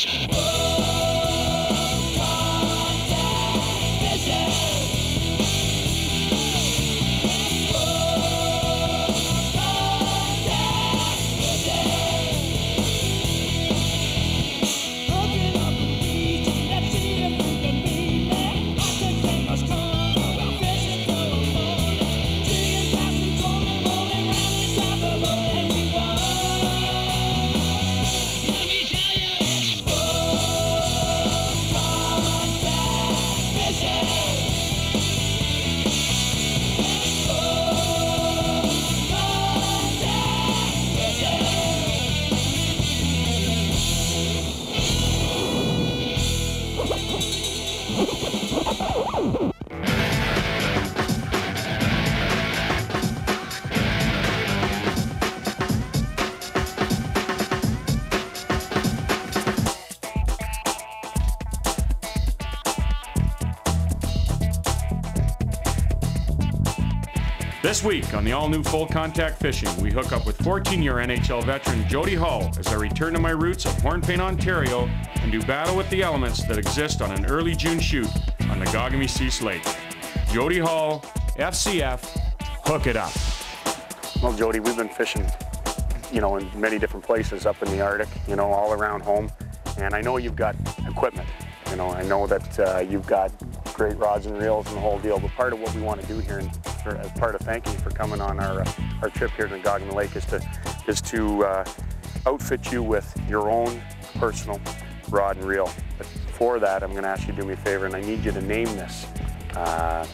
Smash. This week on the all new Full Contact Fishing, we hook up with 14 year NHL veteran Jody Hull as I return to my roots of Hornepayne, Ontario, and do battle with the elements that exist on an early June shoot on the Nagagami Sea Lake. Jody Hull, FCF, hook it up. Well, Jody, we've been fishing, you know, in many different places up in the Arctic, you know, all around home. And I know you've got equipment. You know, I know that uh, you've got great rods and reels and the whole deal. But part of what we want to do here, and for, as part of thanking you for coming on our uh, our trip here to Nagagami Lake, is to is to uh, outfit you with your own personal rod and reel. But for that, I'm going to ask you to do me a favor, and I need you to name this. Uh,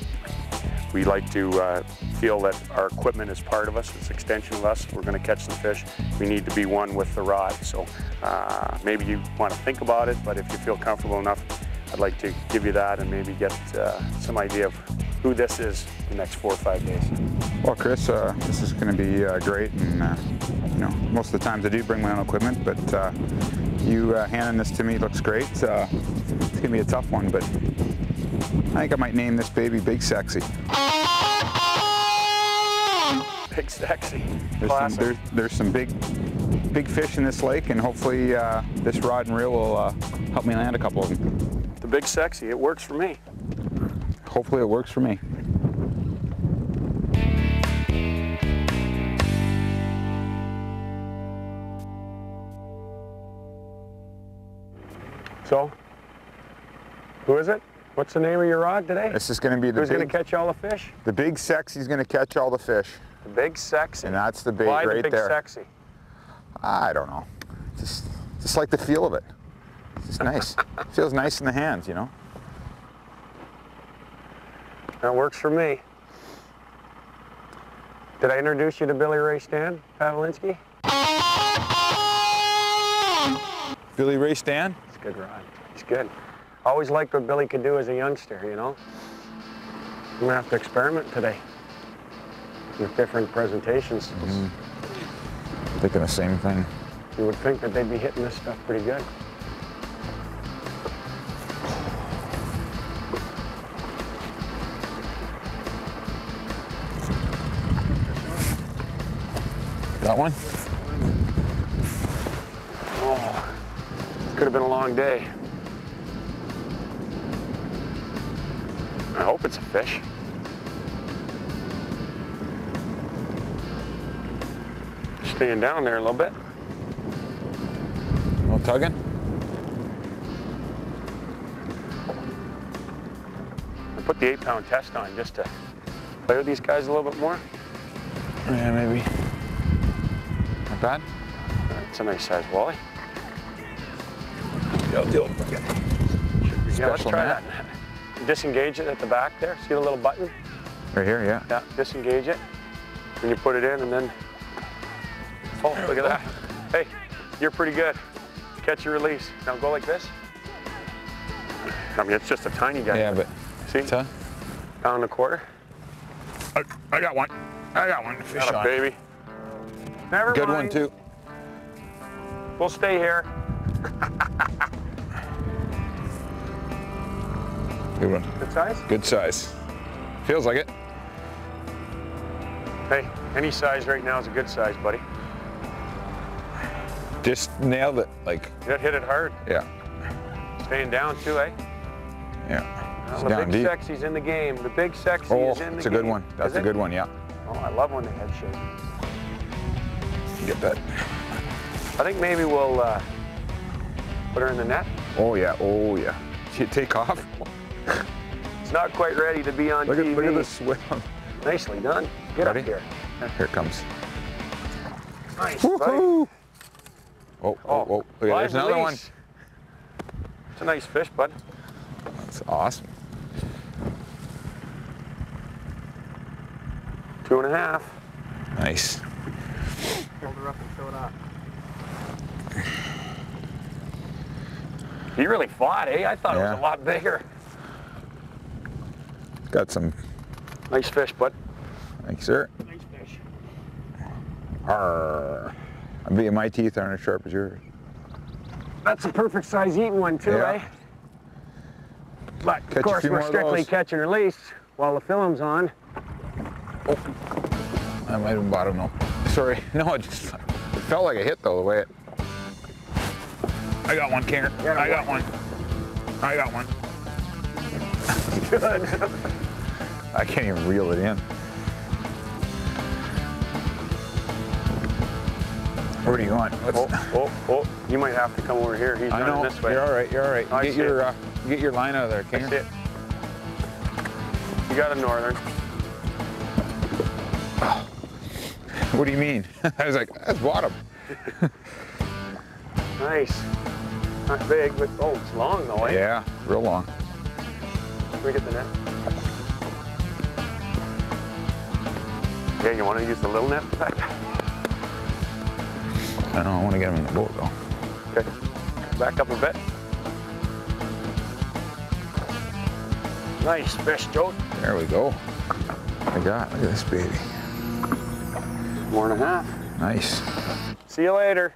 we like to uh, feel that our equipment is part of us, it's extension of us. We're going to catch some fish. We need to be one with the rod. So uh, maybe you want to think about it, but if you feel comfortable enough, I'd like to give you that and maybe get uh, some idea of who this is the next four or five days. Well, Chris, uh, this is going to be uh, great, and uh, you know, most of the times I do bring my own equipment, but uh, you uh, handing this to me looks great. Uh, it's going to be a tough one, but I think I might name this baby Big Sexy. Big sexy. There's some, there's, there's some big, big fish in this lake, and hopefully uh, this rod and reel will uh, help me land a couple of them. The big sexy, it works for me. Hopefully it works for me. So, who is it? What's the name of your rod today? This is going to be the Who's big, going to catch all the fish? the big sexy is going to catch all the fish, The big sexy. and that's the bait Why right the big there. sexy? I don't know, just just like the feel of it. It's just nice. Feels nice in the hands, you know. That works for me. Did I introduce you to Billy Ray Stan, Pavlinsky? Billy Ray Stan. It's a good rod. He's good. Always liked what Billy could do as a youngster, you know? I'm gonna have to experiment today with different presentations. Mm -hmm. Thinking the same thing. You would think that they'd be hitting this stuff pretty good. That one? Oh, could have been a long day. I hope it's a fish. Staying down there a little bit. No tugging. I put the eight pound test on just to play with these guys a little bit more. Yeah, maybe. Not bad. It's a nice size wally. I'll deal with Yeah, let's try net. that. Disengage it at the back there. See the little button? Right here, yeah. Yeah, disengage it. And you put it in and then, oh, look at that. Hey, you're pretty good. Catch your release. Now go like this. I mean, it's just a tiny guy. Yeah, but See, Tug. pound and a quarter. I, I got one. I got one. Fish Got a on. baby. Never Good one too. We'll stay here. Good one. Good size? Good size. Feels like it. Hey, any size right now is a good size, buddy. Just nailed it. Like, You hit it hard. yeah. Staying down too, eh? Yeah. Well, the down big deep. sexy's in the game. The big sexy Oh, is in the it's a good one. That's Is a it? good one, yeah. Oh, I love when they head shake. Get that. I think maybe we'll uh, put her in the net. Oh, yeah. Oh, yeah. You take off. It's not quite ready to be on Look at, TV. look at the swim. Nicely done. Get Ready? up here. Here it comes. Nice. Woohoo! Oh, oh, oh. Look, live there's another one. It's a nice fish, bud. That's awesome. Two and a half. Nice. Hold her up and show it off. He really fought, eh? I thought it was a lot bigger. Got some. Nice fish, bud. Thanks, sir. Nice fish. Arr. I bet you my teeth aren't as sharp as yours. That's a perfect size eating one too, Yeah. eh? But Catch of course we're strictly those. catch and release while the film's on. I might have bottom though. Sorry. No, it just it felt like a hit though, the way it. I got one, Karen. Yeah, I got one. I got one. Good. I can't even reel it in. Where do you want? What's, oh, oh, oh! You might have to come over here. He's I running know. this way. You're all right. You're all right. I get your uh, get your line out of there, Karen. That's it. You got a northern. What do you mean? I was like, that's bottom. Nice. Not big, but oh, it's long though, eh? Yeah, real long. Can we get the net? Yeah, you want to use the little net? I don't know. I want to get him in the boat though. okay. Back up a bit. Nice fish, Joe. There we go. I got. Look at this baby. Four and a half. Nice. See you later.